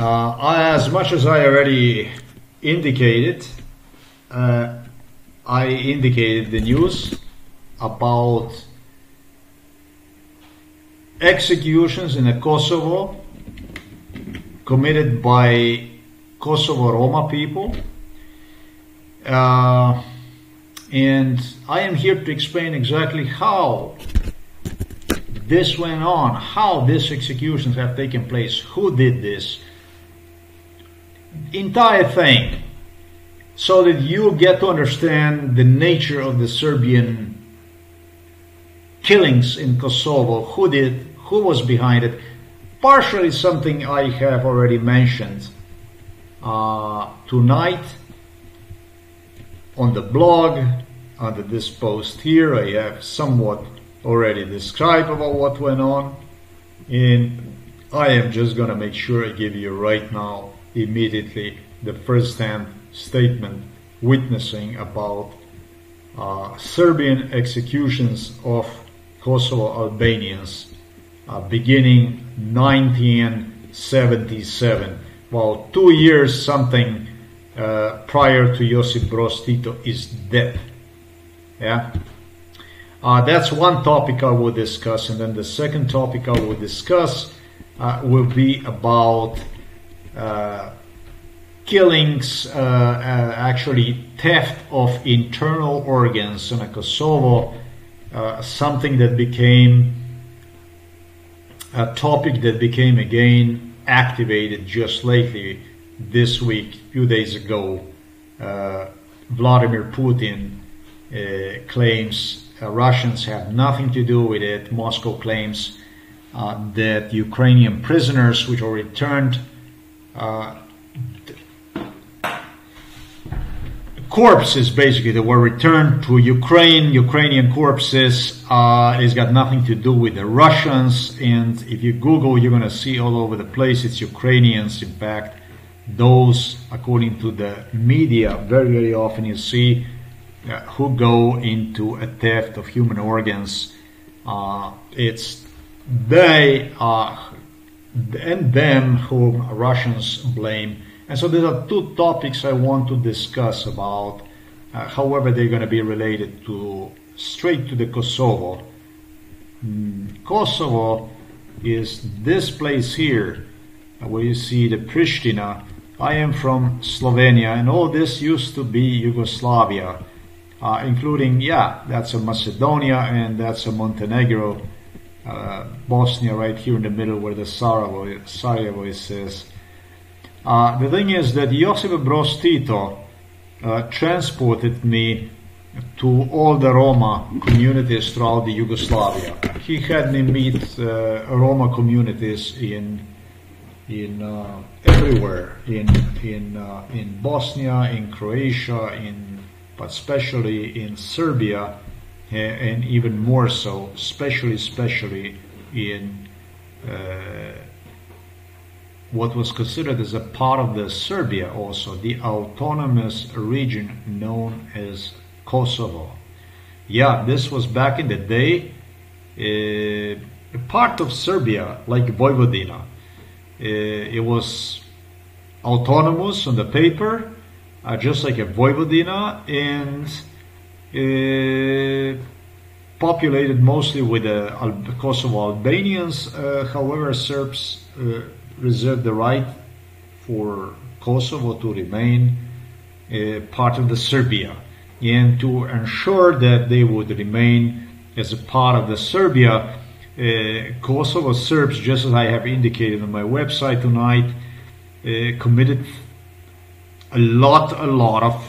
Uh, as much as I already indicated, uh, I indicated the news about executions in Kosovo committed by Kosovo Roma people. Uh, and I am here to explain exactly how this went on, how these executions have taken place, who did this, entire thing, so that you get to understand the nature of the Serbian killings in Kosovo, who did, who was behind it. Partially something I have already mentioned uh, tonight on the blog under this post here I have somewhat already described about what went on and I am just gonna make sure I give you right now immediately the first-hand statement witnessing about uh, Serbian executions of Kosovo Albanians uh, beginning 1977 well two years something uh, prior to Josip Broz Tito is dead. Yeah. Uh, that's one topic I will discuss, and then the second topic I will discuss uh, will be about killings, uh, uh, actually theft of internal organs in Kosovo, something that became a topic that became again activated just lately this week, a few days ago, uh, Vladimir Putin uh, claims uh, Russians have nothing to do with it. Moscow claims uh, that Ukrainian prisoners, which are returned, uh, corpses basically that were returned to Ukraine, Ukrainian corpses, uh, it's got nothing to do with the Russians. And if you Google, you're going to see all over the place it's Ukrainians, in fact those, according to the media, very, very often you see uh, who go into a theft of human organs. Uh, it's they uh, and them whom Russians blame. And so there are two topics I want to discuss about, uh, however they're going to be related to straight to the Kosovo. Mm, Kosovo is this place here, where you see the Pristina, I am from Slovenia, and all this used to be Yugoslavia, uh, including, yeah, that's a Macedonia and that's a Montenegro, uh, Bosnia right here in the middle where the Sarajevo, Sarajevo is. Uh, the thing is that Josip Broz Tito uh, transported me to all the Roma communities throughout the Yugoslavia. He had me meet uh, Roma communities in in uh, everywhere in in in Bosnia, in Croatia, in but especially in Serbia, and even more so, especially especially in uh, what was considered as a part of the Serbia, also the autonomous region known as Kosovo. Yeah, this was back in the day. Uh, a part of Serbia, like Vojvodina, uh, it was autonomous on the paper, uh, just like a Vojvodina, and populated mostly with the Kosovo Albanians. however, Serbs reserved the right for Kosovo to remain part of the Serbia and to ensure that they would remain as a part of the Serbia, uh, Kosovo Serbs, just as I have indicated on my website tonight, uh, committed a lot, a lot of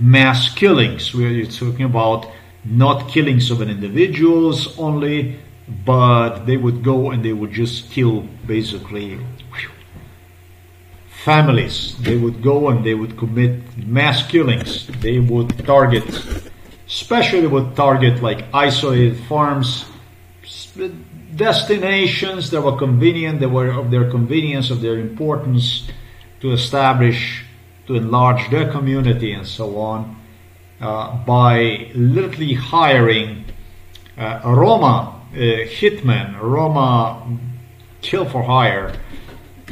mass killings. We're talking about not killings of an individuals only, but they would go and they would just kill basically families. They would go and they would commit mass killings. They would target, especially would target like isolated farms, destinations that were convenient, that were of their convenience, of their importance to establish, to enlarge their community and so on, uh, by literally hiring uh, Roma uh, hitman, Roma kill for hire,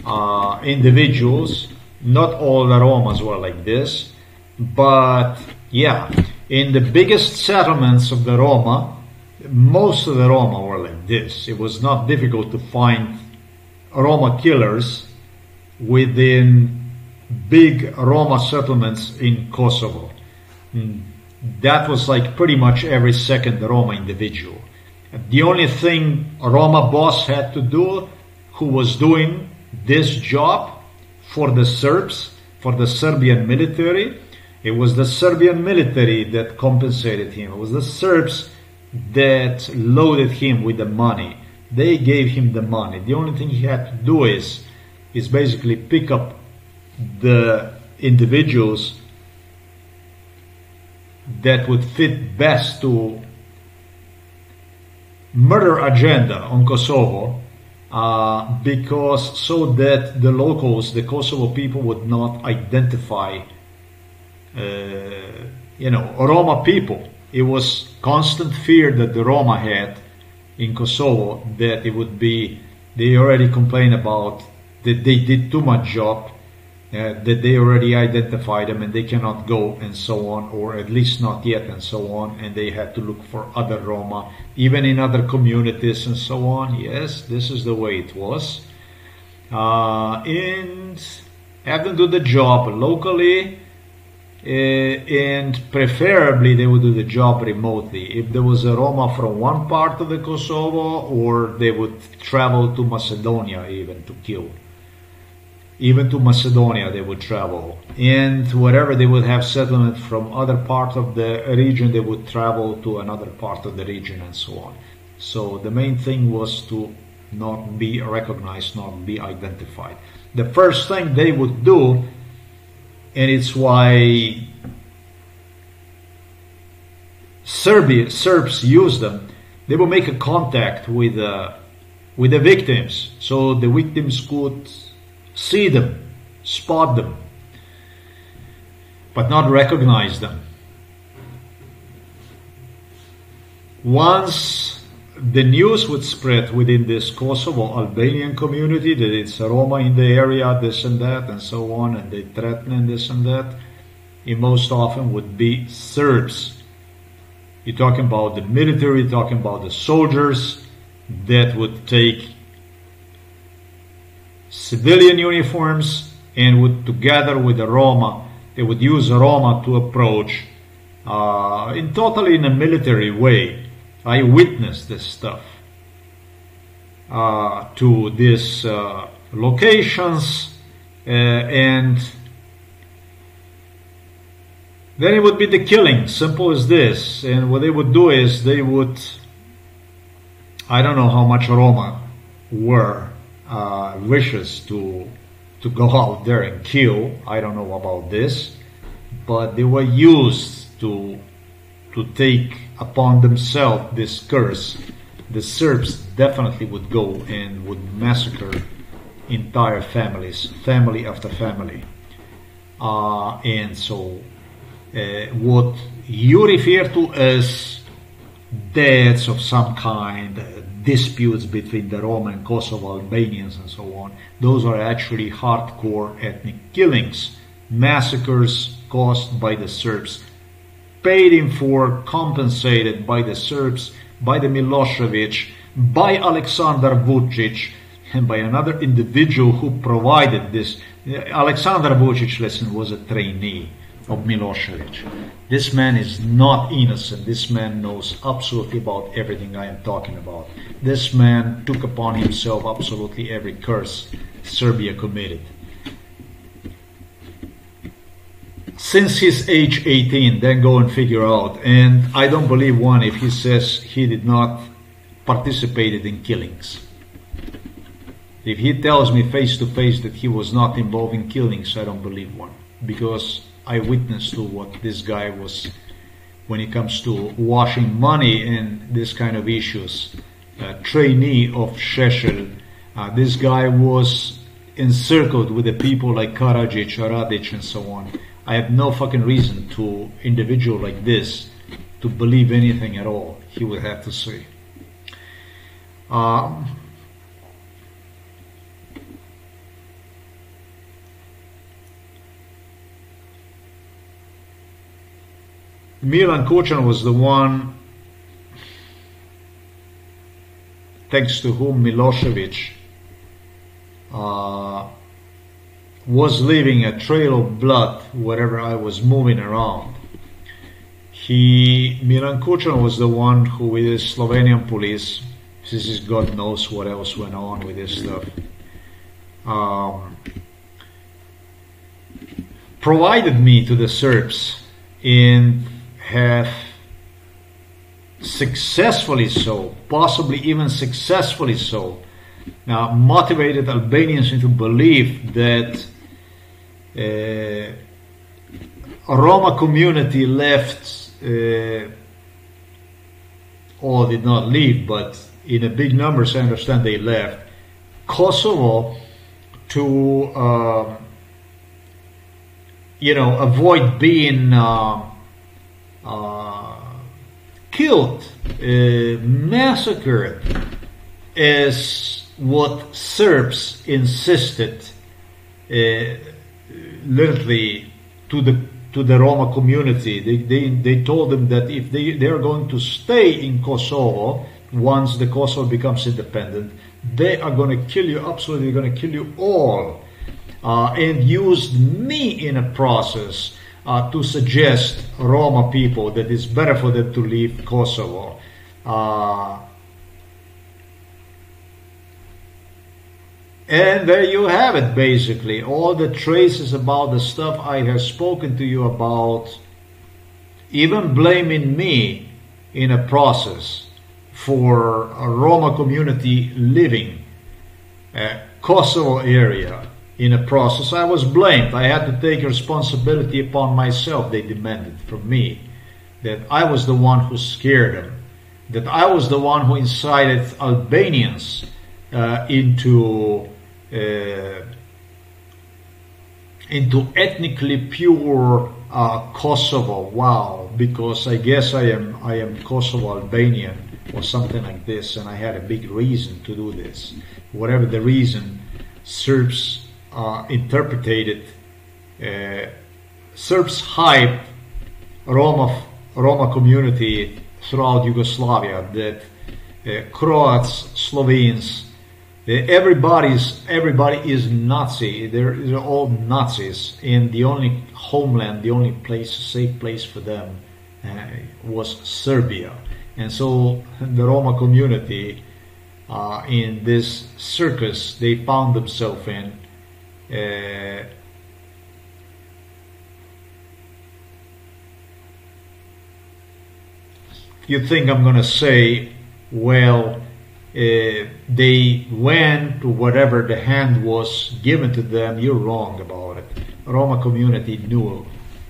uh, individuals. Not all the Romas were like this, but yeah, in the biggest settlements of the Roma, most of the Roma were like this. It was not difficult to find Roma killers within big Roma settlements in Kosovo. Mm, that was like pretty much every second Roma individual. The only thing a Roma boss had to do, who was doing this job for the Serbs, for the Serbian military, it was the Serbian military that compensated him. It was the Serbs that loaded him with the money. They gave him the money. The only thing he had to do is, is basically pick up the individuals that would fit best to murder agenda on Kosovo uh, because so that the locals, the Kosovo people would not identify, uh, you know, Roma people. It was constant fear that the Roma had in Kosovo that it would be, they already complained about that they did too much job uh, that they already identified them and they cannot go and so on, or at least not yet and so on, and they had to look for other Roma, even in other communities and so on. Yes, this is the way it was. Uh, and have them do the job locally, uh, and preferably they would do the job remotely. If there was a Roma from one part of the Kosovo, or they would travel to Macedonia even to kill even to Macedonia they would travel. And wherever they would have settlement from other part of the region, they would travel to another part of the region and so on. So the main thing was to not be recognized, not be identified. The first thing they would do, and it's why Serbia, Serbs use them, they will make a contact with, uh, with the victims. So the victims could see them, spot them, but not recognize them. Once the news would spread within this Kosovo Albanian community that it's Roma in the area, this and that, and so on, and they threaten and this and that, it most often would be Serbs. You're talking about the military, talking about the soldiers that would take civilian uniforms and would together with the Roma, they would use Roma to approach uh, in totally in a military way. I witnessed this stuff uh, to these uh, locations uh, and then it would be the killing, simple as this. And what they would do is they would, I don't know how much Roma were, uh, wishes to to go out there and kill. I don't know about this, but they were used to to take upon themselves this curse. The Serbs definitely would go and would massacre entire families, family after family. Uh, and so, uh, what you refer to as deaths of some kind, disputes between the Roma and Kosovo Albanians and so on. Those are actually hardcore ethnic killings, massacres caused by the Serbs, paid in for, compensated by the Serbs, by the Milosevic, by Alexander Vucic, and by another individual who provided this. Alexander Vucic, listen, was a trainee of Milosevic. This man is not innocent. This man knows absolutely about everything I am talking about. This man took upon himself absolutely every curse Serbia committed. Since his age 18, then go and figure out. And I don't believe one if he says he did not participated in killings. If he tells me face to face that he was not involved in killings, I don't believe one. Because eyewitness to what this guy was when it comes to washing money and this kind of issues. Uh, trainee of Seselj. Uh, this guy was encircled with the people like Karadzic, Radic, and so on. I have no fucking reason to individual like this to believe anything at all. He would have to say. Um, Milan Kucan was the one thanks to whom Milosevic uh, was leaving a trail of blood wherever I was moving around. He, Milan Kucan was the one who with the Slovenian police, this is God knows what else went on with this stuff, um, provided me to the Serbs and have successfully so, possibly even successfully so, now motivated Albanians into believe that uh, Roma community left uh, or did not leave, but in a big numbers, I understand they left Kosovo to, uh, you know, avoid being uh, killed, uh, massacred, as what Serbs insisted uh, literally to the to the Roma community. They, they, they told them that if they, they are going to stay in Kosovo once the Kosovo becomes independent, they are going to kill you, absolutely going to kill you all. Uh, and used me in a process uh, to suggest Roma people that it's better for them to leave Kosovo. Uh, and there you have it, basically. All the traces about the stuff I have spoken to you about, even blaming me in a process for a Roma community living uh, Kosovo area in a process. I was blamed. I had to take responsibility upon myself. They demanded from me that I was the one who scared them, that I was the one who incited Albanians uh, into uh, into ethnically pure uh, Kosovo. Wow! Because I guess I am I am Kosovo Albanian or something like this, and I had a big reason to do this. Whatever the reason, Serbs uh, interpreted uh, Serbs hype Roma Roma community throughout Yugoslavia that uh, Croats, Slovenes, uh, everybody's everybody is Nazi. They're, they're all Nazis, and the only homeland, the only place, safe place for them uh, was Serbia. And so the Roma community uh, in this circus they found themselves in uh, you think I'm going to say, well, uh, they went to whatever the hand was given to them, you're wrong about it. Roma community knew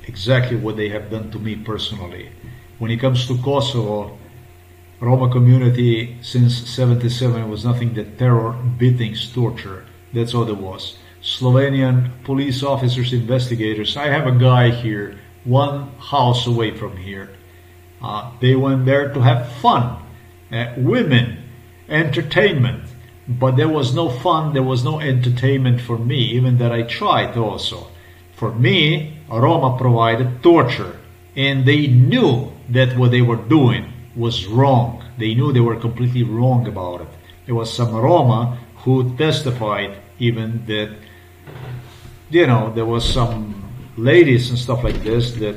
exactly what they have done to me personally. When it comes to Kosovo, Roma community since 77 was nothing but terror, beatings, torture. That's all there was. Slovenian police officers, investigators. I have a guy here, one house away from here. Uh, they went there to have fun, uh, women, entertainment. But there was no fun, there was no entertainment for me, even that I tried also. For me, Roma provided torture, and they knew that what they were doing was wrong. They knew they were completely wrong about it. There was some Roma who testified even that you know, there was some ladies and stuff like this that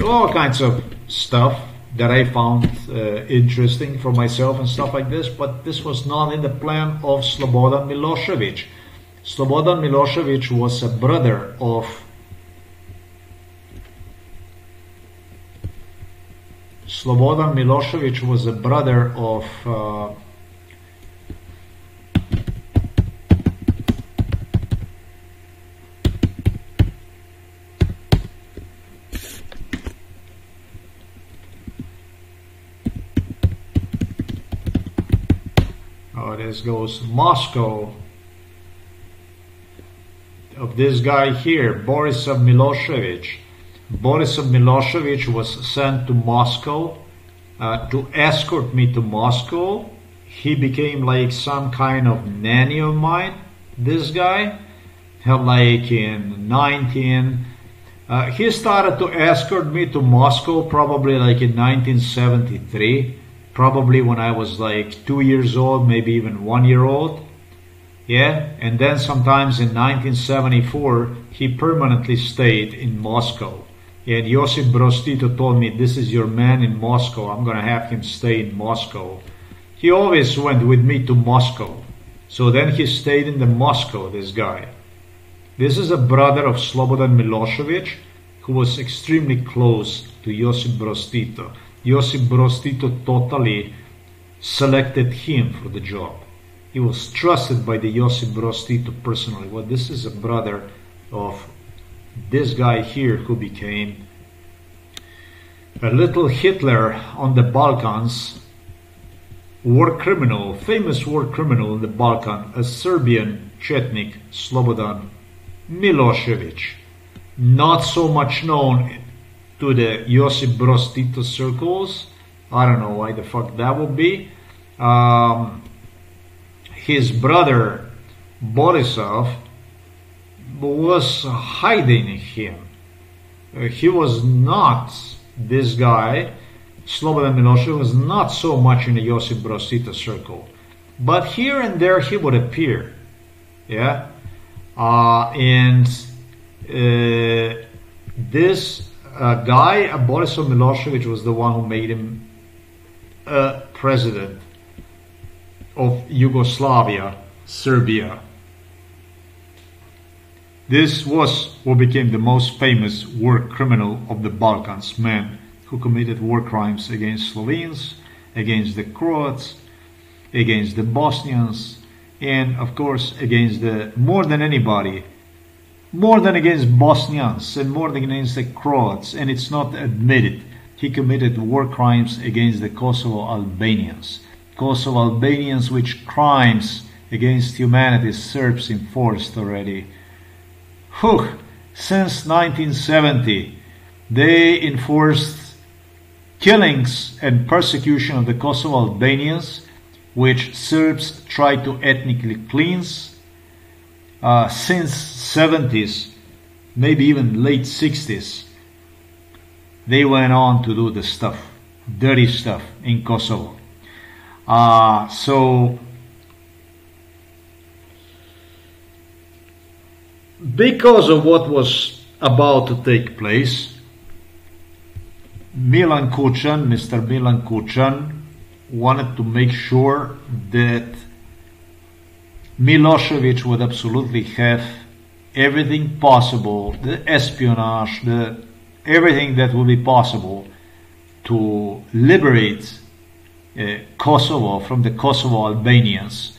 all kinds of stuff that I found uh, interesting for myself and stuff like this, but this was not in the plan of Slobodan Milosevic. Slobodan Milosevic was a brother of Slobodan Milosevic was a brother of uh, this goes Moscow of this guy here, Borislav Milosevic. Borislav Milosevic was sent to Moscow uh, to escort me to Moscow. He became like some kind of nanny of mine, this guy. Like in 19, Uh, he started to escort me to Moscow probably like in 1973, probably when I was like two years old, maybe even one year old. Yeah, and then sometimes in 1974, he permanently stayed in Moscow. And Josip Broz Tito told me, This is your man in Moscow. I'm to have him stay in Moscow. He always went with me to Moscow. So then he stayed in the Moscow, this guy. This is a brother of Slobodan Milosevic, who was extremely close to Josip Broz Tito. Josip Broz Tito totally selected him for the job. He was trusted by the Josip Broz Tito personally. Well, this is a brother of this guy here who became a little Hitler on the Balkans, war criminal, famous war criminal in the Balkan, a Serbian Chetnik, Slobodan Milosevic. Not so much known to the Josip Broz Tito circles. I don't know why the fuck that would be. Um, his brother Borislav was hiding him. Uh, he was not this guy. Slobodan Milosevic was not so much in the Josip Broz Tito circle, but here and there he would appear. Yeah, uh, and uh, this uh, guy, Borislav Milosevic, was the one who made him a president of Yugoslavia, Serbia. This was what became the most famous war criminal of the Balkans, man who committed war crimes against Slovenes, against the Croats, against the Bosnians, and of course against the more than anybody, more than against Bosnians and more than against the Croats, and it's not admitted. He committed war crimes against the Kosovo Albanians. Kosovo Albanians, which crimes against humanity Serbs enforced already Whew, since 1970, they enforced killings and persecution of the Kosovo Albanians, which Serbs tried to ethnically cleanse uh, since 70s, maybe even late 60s. They went on to do the stuff, dirty stuff in Kosovo. Uh, so because of what was about to take place, Milan Kucan, Mr. Milan Kucan, wanted to make sure that Milosevic would absolutely have everything possible, the espionage, the everything that would be possible to liberate uh, Kosovo from the Kosovo Albanians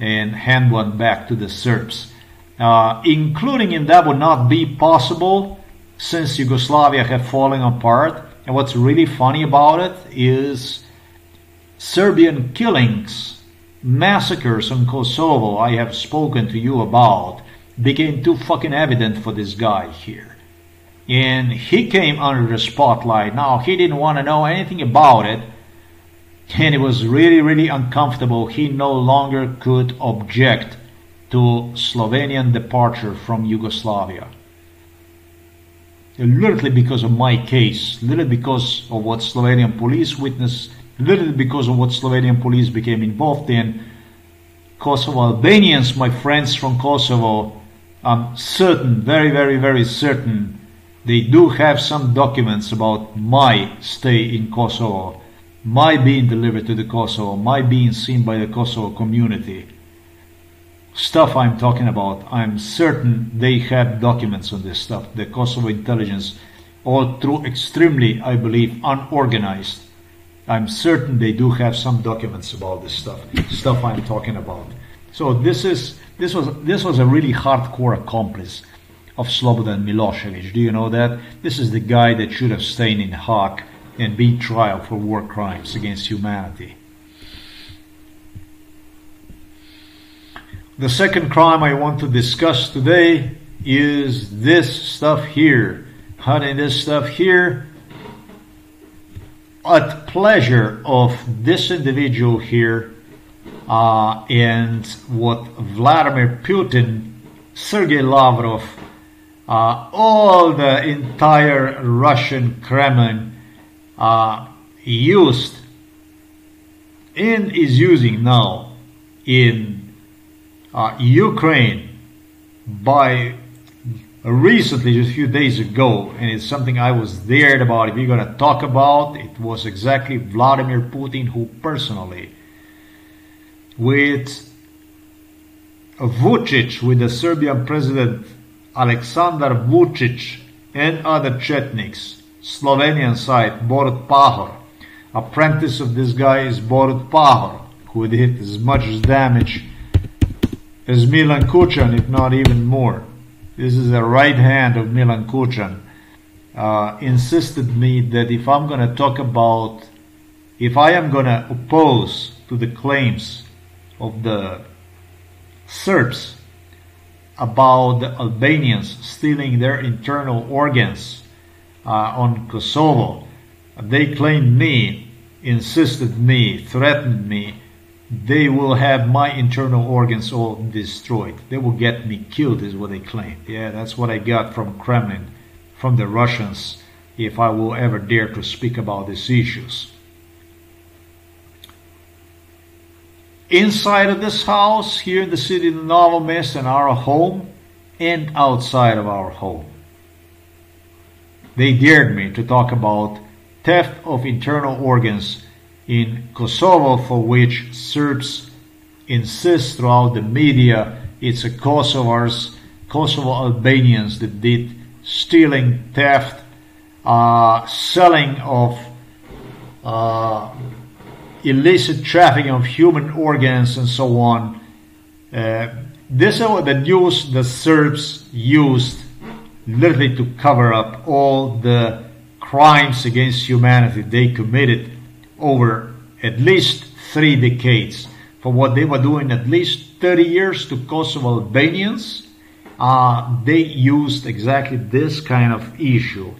and hand one back to the Serbs. Uh, including in that would not be possible since Yugoslavia had fallen apart. And what's really funny about it is Serbian killings, massacres in Kosovo, I have spoken to you about, became too fucking evident for this guy here. And he came under the spotlight. Now, he didn't want to know anything about it. And it was really, really uncomfortable. He no longer could object to Slovenian departure from Yugoslavia. Literally because of my case, literally because of what Slovenian police witnessed, literally because of what Slovenian police became involved in. Kosovo Albanians, my friends from Kosovo, I'm certain, very, very, very certain, they do have some documents about my stay in Kosovo, my being delivered to the Kosovo, my being seen by the Kosovo community stuff I'm talking about, I'm certain they have documents on this stuff. The Kosovo intelligence, all through extremely, I believe, unorganized. I'm certain they do have some documents about this stuff, stuff I'm talking about. So this is this was this was a really hardcore accomplice of Slobodan Milosevic. Do you know that? This is the guy that should have stayed in Hague and be trial for war crimes against humanity. The second crime I want to discuss today is this stuff here. Honey, this stuff here, at pleasure of this individual here, uh, and what Vladimir Putin, Sergei Lavrov, uh, all the entire Russian Kremlin uh, used and is using now in uh, Ukraine by Uh, recently, just a few days ago, and it's something I was there about. If you're going to talk about, it was exactly Vladimir Putin who personally, with Vucic, with the Serbian president Aleksandar Vucic, and other Chetniks, Slovenian side, Borut Pahor, apprentice of this guy is Borut Pahor, who did as much damage as Milan Kucan, if not even more. This is the right hand of Milan Kucan. Uh, insisted me that if I'm going to talk about, if I am going to oppose to the claims of the Serbs about the Albanians stealing their internal organs uh, on Kosovo, they claimed me, insisted me, threatened me, they will have my internal organs all destroyed. They will get me killed, is what they claim. Yeah, that's what I got from Kremlin, from the Russians, if I will ever dare to speak about these issues. Inside of this house, here in the city of Novo Mesto, in our home, and outside of our home. They dared me to talk about theft of internal organs in Kosovo, for which Serbs insist throughout the media it's a Kosovars, Kosovo Albanians that did stealing, theft, uh, selling of uh, illicit trafficking of human organs and so on. Uh, this is what the news the Serbs used literally to cover up all the crimes against humanity they committed over at least three decades for what they were doing at least 30 years to Kosovo Albanians. Uh, they used exactly this kind of issue,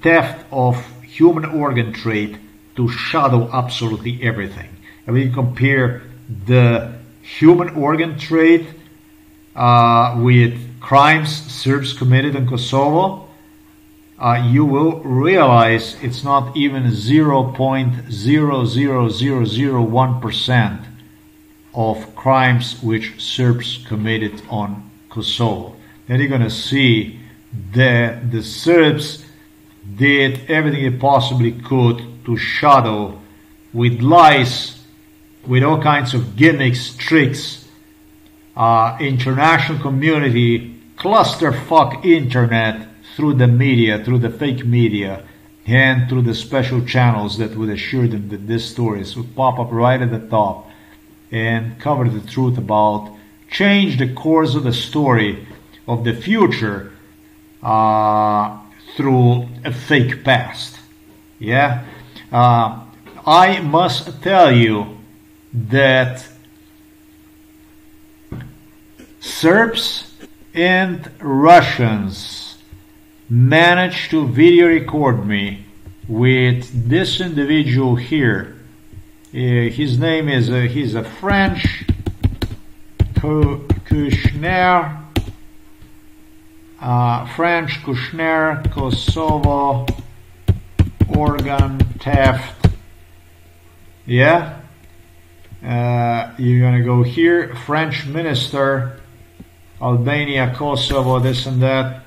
theft of human organ trade to shadow absolutely everything. And we compare the human organ trade uh, with crimes Serbs committed in Kosovo, uh, you will realize it's not even 0.00001% of crimes which Serbs committed on Kosovo. Then you're going to see that the Serbs did everything they possibly could to shadow with lies, with all kinds of gimmicks, tricks, uh, international community, clusterfuck internet, through the media, through the fake media, and through the special channels that would assure them that these stories would pop up right at the top and cover the truth about, change the course of the story of the future uh, through a fake past. Yeah? Uh, I must tell you that Serbs and Russians managed to video record me with this individual here. Uh, his name is, uh, he's a French Kouchner, uh, French Kouchner, Kosovo, organ theft. Yeah? Uh, you're gonna go here, French minister, Albania, Kosovo, this and that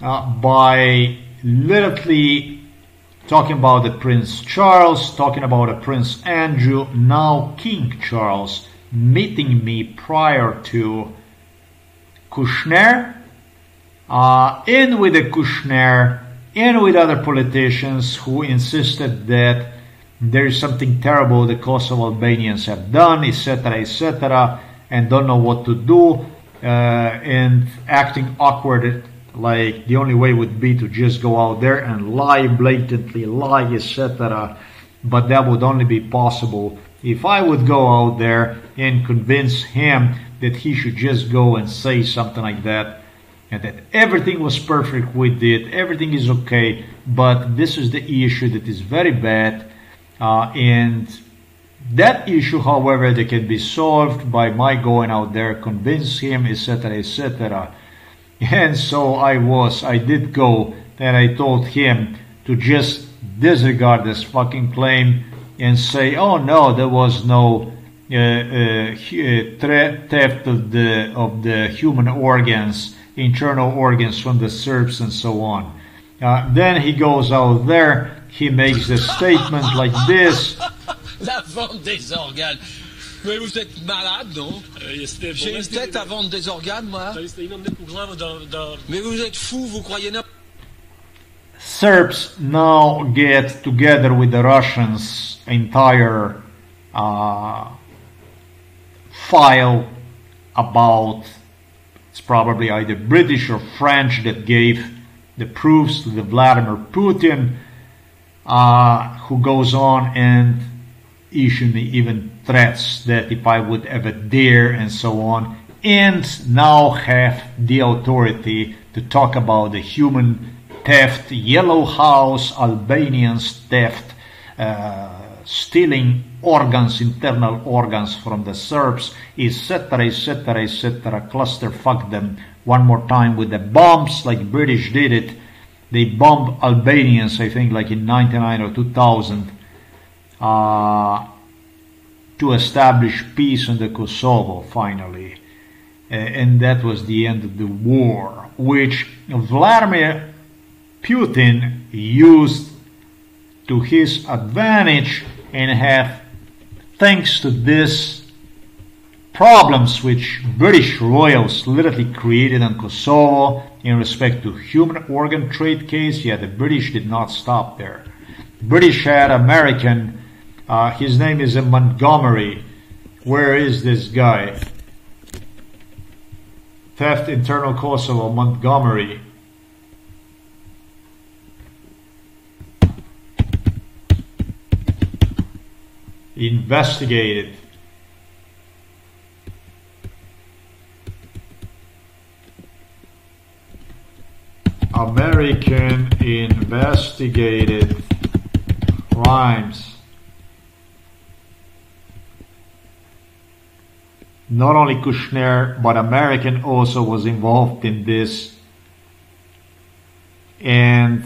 uh, by literally talking about the Prince Charles, talking about the Prince Andrew, now King Charles, meeting me prior to Kouchner, uh, in with the Kouchner, in with other politicians who insisted that there is something terrible the Kosovo Albanians have done, etc., etc., and don't know what to do, uh, and acting awkward like the only way would be to just go out there and lie blatantly, lie, etc. But that would only be possible if I would go out there and convince him that he should just go and say something like that and that everything was perfect with it, everything is okay, but this is the issue that is very bad. Uh, and that issue, however, that can be solved by my going out there, convince him, etc., etc And so I was, I did go and I told him to just disregard this fucking claim and say, oh no, there was no uh, uh, theft of the, of the human organs, internal organs from the Serbs and so on. Uh, then he goes out there, he makes a statement like this. La vente des organes. Mais vous êtes malade, non Euh, J'ai une tête à vendre des organes, moi. To jest inną programu do, do Mais vous êtes fou, vous croyez n'importe Serbs now get together with the Russians entire uh, file about it's probably either British or French that gave the proofs to the Vladimir Putin, uh, who goes on and issue me even threats that if I would ever dare and so on, and now have the authority to talk about the human theft, Yellow House, Albanians theft, uh, stealing organs, internal organs from the Serbs, etc., etc., etc. Cluster fuck them one more time with the bombs like British did it. They bombed Albanians, I think, like in 99 or 2000 uh, to establish peace in the Kosovo finally. Uh, and that was the end of the war, which Vladimir Putin used to his advantage and have, thanks to this problems which British royals literally created in Kosovo in respect to human organ trade case, yeah, the British did not stop there. British had American, uh, his name is Montgomery. Where is this guy? Theft Internal Kosovo, Montgomery. Investigated. American investigated crimes. Not only Kouchner, but American also was involved in this. And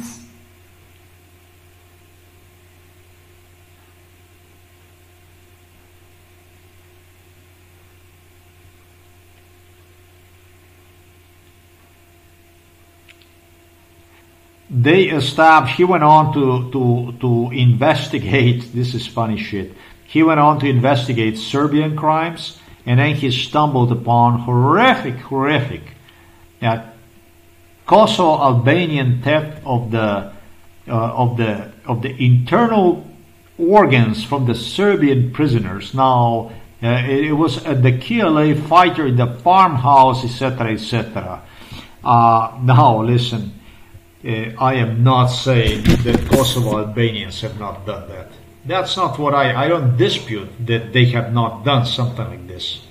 they established he went on to to to investigate this is funny shit he went on to investigate serbian crimes and then he stumbled upon horrific horrific uh, kosovo albanian theft of the uh, of the of the internal organs from the serbian prisoners now uh, it, it was uh, the kla fighter in the farmhouse etc etc uh, now listen uh, I am not saying that Kosovo Albanians have not done that. That's not what I, I don't dispute that they have not done something like this.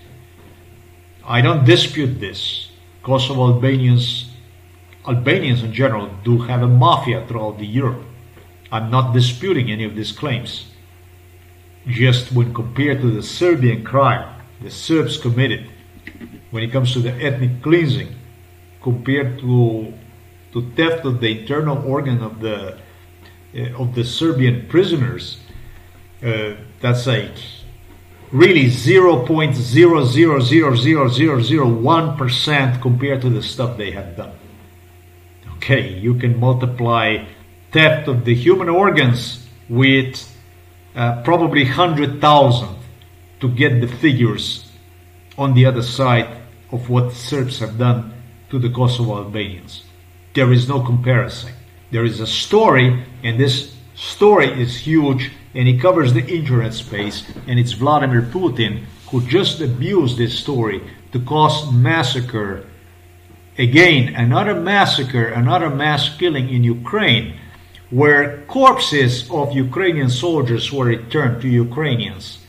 I don't dispute this. Kosovo Albanians, Albanians in general, do have a mafia throughout the Europe. I'm not disputing any of these claims. Just when compared to the Serbian crime the Serbs committed, when it comes to the ethnic cleansing, compared to to theft of the internal organ of the uh, of the Serbian prisoners. Uh, that's like really 0.0000001% compared to the stuff they have done. Okay, you can multiply theft of the human organs with uh, probably 100,000 to get the figures on the other side of what Serbs have done to the Kosovo Albanians there is no comparison. There is a story, and this story is huge, and it covers the internet space, and it's Vladimir Putin who just abused this story to cause massacre. Again, another massacre, another mass killing in Ukraine, where corpses of Ukrainian soldiers were returned to Ukrainians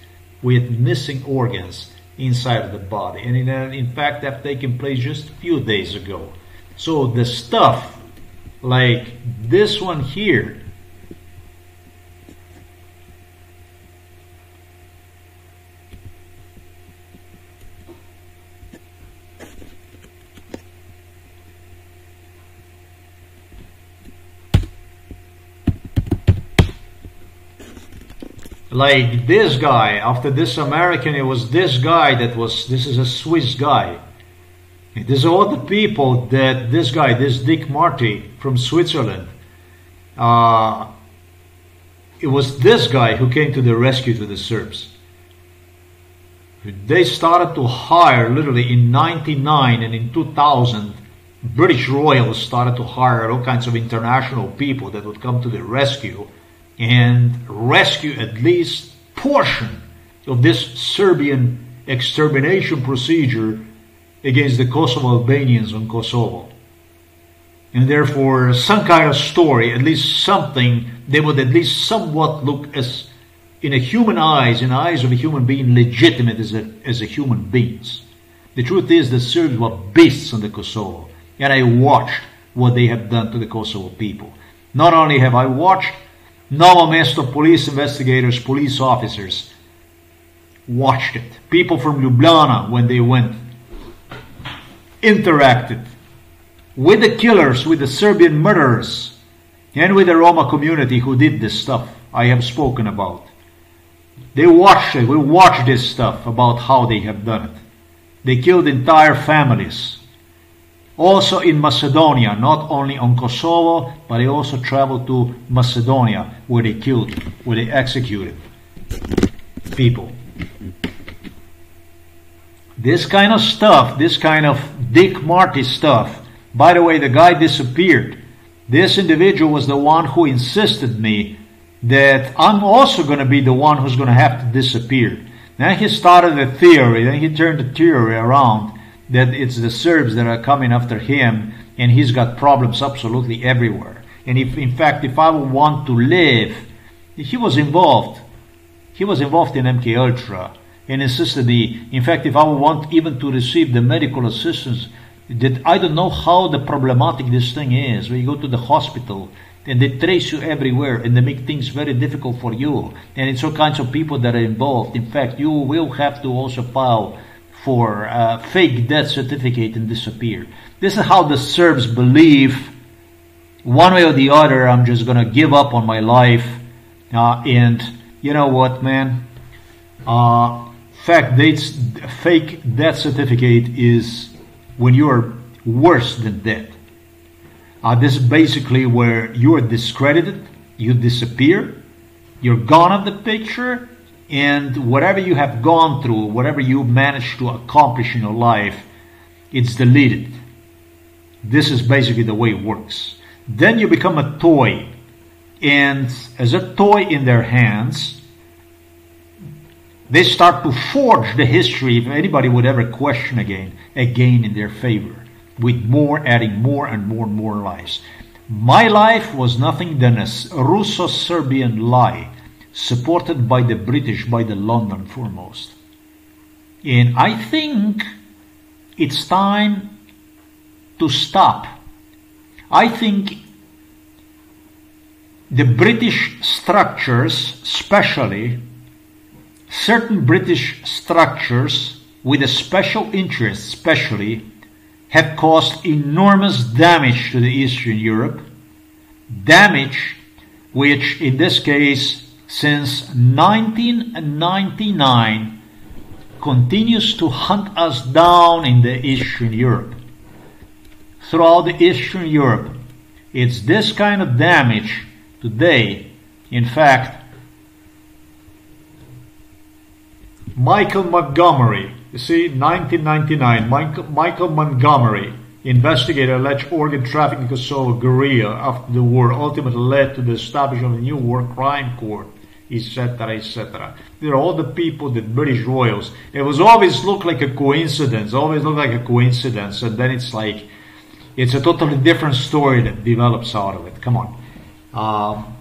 with missing organs inside of the body. And in, uh, in fact, that taken place just a few days ago. So the stuff like this one here like this guy after this american it was this guy that was this is a swiss guy. These are all the people that this guy this dick marty from switzerland uh, it was this guy who came to the rescue to the serbs. They started to hire literally in 99 and in 2000 british royals started to hire all kinds of international people that would come to the rescue and rescue at least portion of this Serbian extermination procedure against the Kosovo Albanians on Kosovo. And therefore, some kind of story, at least something, they would at least somewhat look as, in a human eyes, in eyes of a human being, legitimate as a, as a human beings. The truth is the Serbs were beasts on the Kosovo. And I watched what they have done to the Kosovo people. Not only have I watched, Novo Mesto police investigators, police officers watched it. People from Ljubljana, when they went, interacted with the killers, with the Serbian murderers, and with the Roma community who did this stuff I have spoken about. They watched it. We watched this stuff about how they have done it. They killed entire families also in Macedonia, not only on Kosovo, but they also traveled to Macedonia where they killed, where they executed people. This kind of stuff, this kind of Dick Marty stuff, by the way, the guy disappeared. This individual was the one who insisted me that I'm also going to be the one who's going to have to disappear. Then he started a theory, then he turned the theory around that it's the Serbs that are coming after him and he's got problems absolutely everywhere. And if, in fact, if I want to live, he was involved. He was involved in MK Ultra and insisted the, in fact, if I want even to receive the medical assistance, that I don't know how the problematic this thing is. When you go to the hospital and they trace you everywhere and they make things very difficult for you. And it's all kinds of people that are involved. In fact, you will have to also file for a fake death certificate and disappear. This is how the Serbs believe one way or the other, I'm just to give up on my life. Uh, and you know what, man? Uh, fact dates, fake death certificate is when you're worse than dead. Uh, this is basically where you are discredited, you disappear, you're gone of the picture, and whatever you have gone through, whatever you managed to accomplish in your life, it's deleted. This is basically the way it works. Then you become a toy. And as a toy in their hands, they start to forge the history if anybody would ever question again, again in their favor, with more, adding more and more and more lies. My life was nothing than a Russo Serbian lie supported by the British, by the London foremost. And I think it's time to stop. I think the British structures, especially certain British structures with a special interest, especially, have caused enormous damage to the Eastern Europe. Damage which, in this case, since 1999 continues to hunt us down in the Eastern Europe. Throughout the Eastern Europe, it's this kind of damage today. In fact, Michael Montgomery, you see, 1999, Michael, Michael Montgomery, investigator alleged organ trafficking in Kosovo guerrilla after the war ultimately led to the establishment of a new war crime court etc., etc. They're all the people the British royals. It was always looked like a coincidence, always looked like a coincidence, and then it's like it's a totally different story that develops out of it. Come on. Um,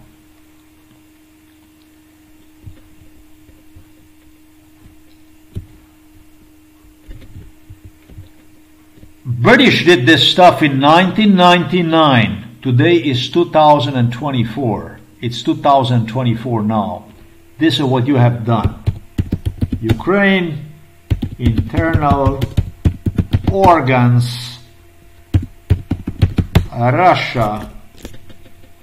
British did this stuff in 1999. Today is 2024. It's 2024 now. This is what you have done. Ukraine, internal organs, Russia,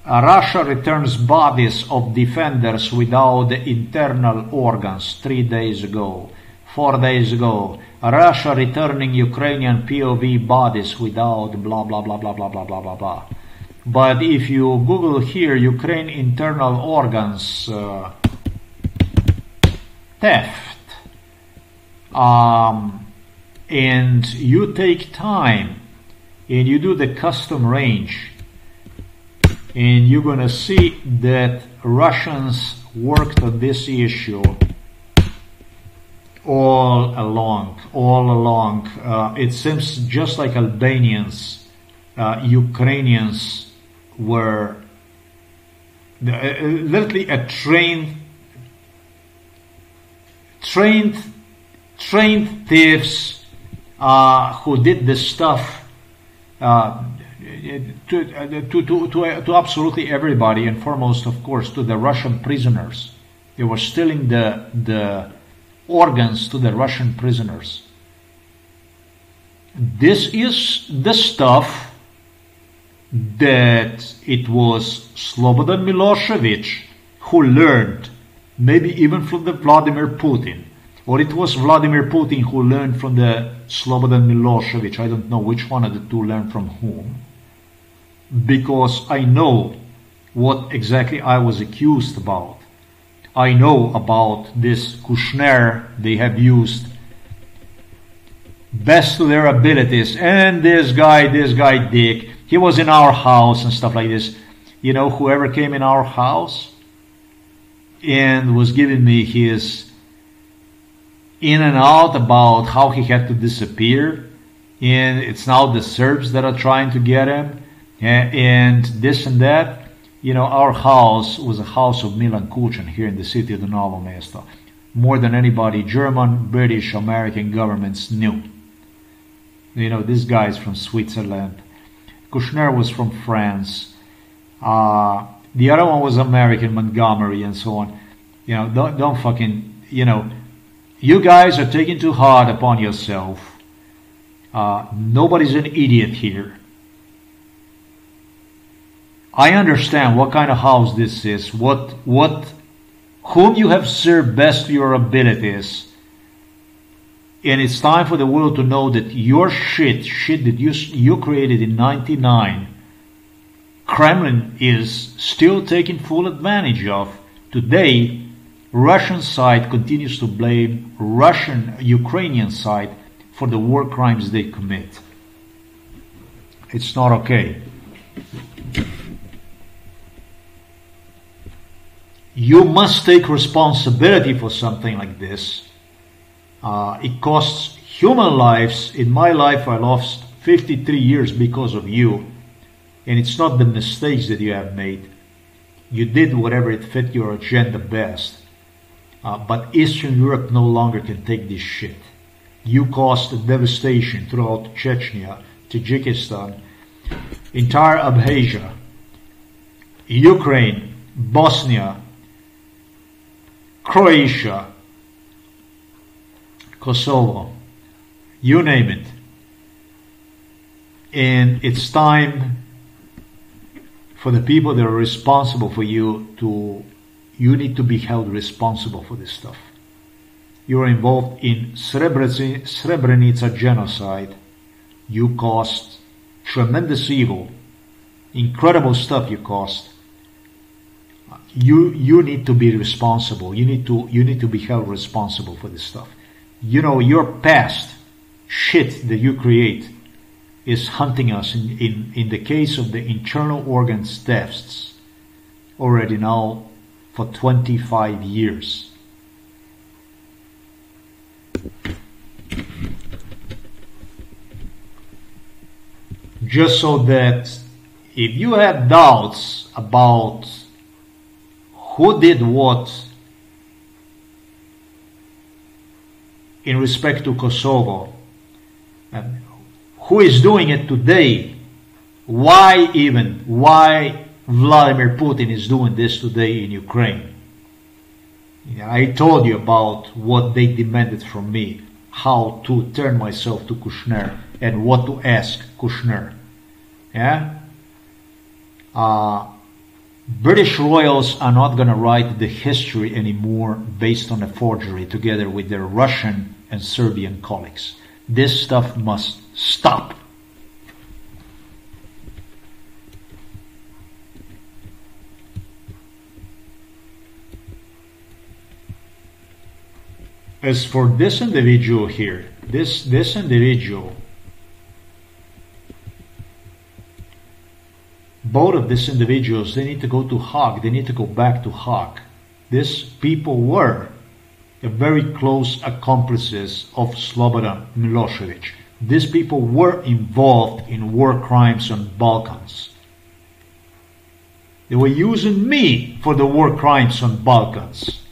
Russia returns bodies of defenders without internal organs three days ago. Four days ago, Russia returning Ukrainian POV bodies without blah blah blah blah blah blah blah blah blah. But if you Google here Ukraine internal organs uh, theft, um, and you take time and you do the custom range, and you're gonna see that Russians worked on this issue all along, all along. Uh, it seems just like Albanians, uh, Ukrainians were uh, literally a trained, trained, trained thieves uh, who did this stuff uh, to, to, to, to, to absolutely everybody, and foremost, of course, to the Russian prisoners. They were stealing the the organs to the Russian prisoners. This is the stuff that it was Slobodan Milosevic who learned, maybe even from the Vladimir Putin, or it was Vladimir Putin who learned from the Slobodan Milosevic. I don't know which one of the two learned from whom, because I know what exactly I was accused about. I know about this Kouchner they have used best to their abilities. And this guy, this guy Dick, he was in our house and stuff like this. You know, whoever came in our house and was giving me his in and out about how he had to disappear. And it's now the Serbs that are trying to get him and this and that. You know, our house was a house of Milan Kučan here in the city of the Novo Mesto. More than anybody, German, British, American governments knew. You know, this guy is from Switzerland. Kouchner was from France. Uh, the other one was American, Montgomery, and so on. You know, don't, don't fucking, you know, you guys are taking too hard upon yourself. Uh, nobody's an idiot here. I understand what kind of house this is, what, what, whom you have served best to your abilities. And it's time for the world to know that your shit, shit that you, you created in 99, Kremlin is still taking full advantage of. Today, Russian side continues to blame Russian Ukrainian side for the war crimes they commit. It's not okay. you must take responsibility for something like this. Uh, it costs human lives. In my life, I lost 53 years because of you. And it's not the mistakes that you have made. You did whatever it fit your agenda best. Uh, but Eastern Europe no longer can take this shit. You caused devastation throughout Chechnya, Tajikistan, entire Abkhazia, Ukraine, Bosnia, Croatia, Kosovo, you name it. And it's time for the people that are responsible for you to, you need to be held responsible for this stuff. You're involved in Srebrenica genocide. You caused tremendous evil, incredible stuff you caused you you need to be responsible. You need to you need to be held responsible for this stuff. You know your past shit that you create is hunting us in, in, in the case of the internal organs thefts already now for 25 years. Just so that if you have doubts about who did what in respect to Kosovo, and who is doing it today, why even, why Vladimir Putin is doing this today in Ukraine. I told you about what they demanded from me, how to turn myself to Kouchner and what to ask Kouchner. Yeah? Uh, British royals are not going to write the history anymore based on a forgery together with their Russian and Serbian colleagues. This stuff must stop. As for this individual here, this, this individual, both of these individuals, they need to go to Hague. They need to go back to Hague. These people were very close accomplices of Slobodan Milosevic. These people were involved in war crimes on Balkans. They were using me for the war crimes on Balkans.